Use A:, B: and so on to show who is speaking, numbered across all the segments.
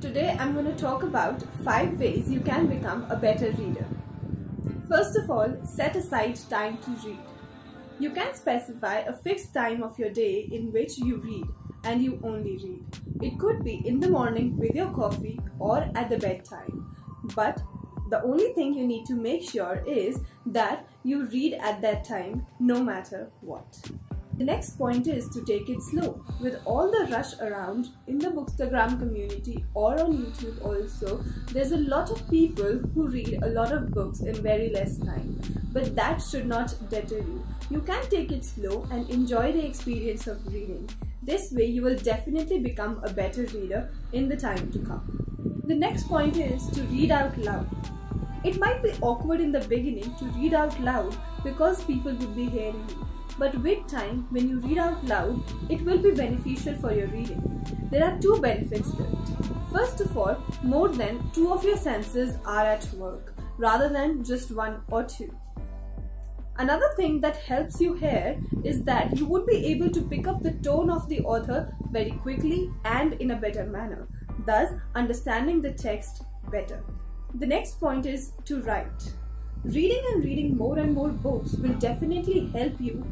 A: Today I'm going to talk about 5 ways you can become a better reader. First of all, set aside time to read. You can specify a fixed time of your day in which you read and you only read. It could be in the morning with your coffee or at the bedtime. But the only thing you need to make sure is that you read at that time no matter what. The next point is to take it slow. With all the rush around in the Bookstagram community or on YouTube also, there's a lot of people who read a lot of books in very less time. But that should not deter you. You can take it slow and enjoy the experience of reading. This way you will definitely become a better reader in the time to come. The next point is to read out loud. It might be awkward in the beginning to read out loud because people would be hearing you. But with time, when you read out loud, it will be beneficial for your reading. There are two benefits to it. First of all, more than two of your senses are at work rather than just one or two. Another thing that helps you here is that you would be able to pick up the tone of the author very quickly and in a better manner, thus understanding the text better. The next point is to write. Reading and reading more and more books will definitely help you,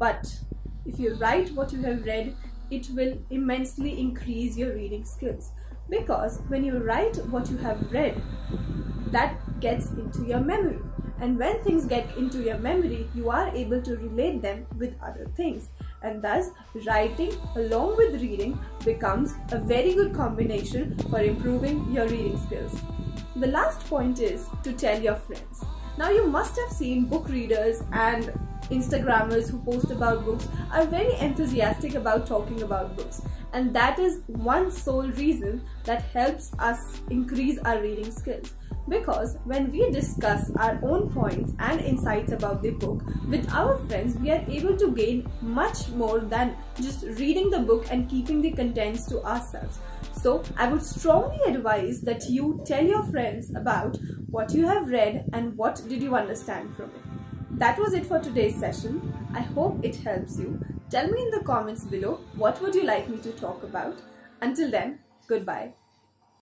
A: but if you write what you have read, it will immensely increase your reading skills. Because when you write what you have read, that gets into your memory. And when things get into your memory, you are able to relate them with other things. And thus, writing along with reading becomes a very good combination for improving your reading skills. The last point is to tell your friends. Now you must have seen book readers and Instagrammers who post about books are very enthusiastic about talking about books. And that is one sole reason that helps us increase our reading skills. Because when we discuss our own points and insights about the book with our friends we are able to gain much more than just reading the book and keeping the contents to ourselves so I would strongly advise that you tell your friends about what you have read and what did you understand from it. That was it for today's session. I hope it helps you. Tell me in the comments below what would you like me to talk about. Until then, goodbye.